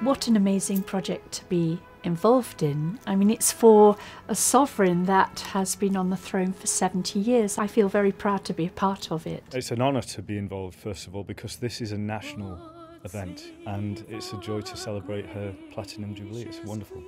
What an amazing project to be involved in. I mean, it's for a sovereign that has been on the throne for 70 years. I feel very proud to be a part of it. It's an honour to be involved, first of all, because this is a national event and it's a joy to celebrate her Platinum Jubilee. It's wonderful.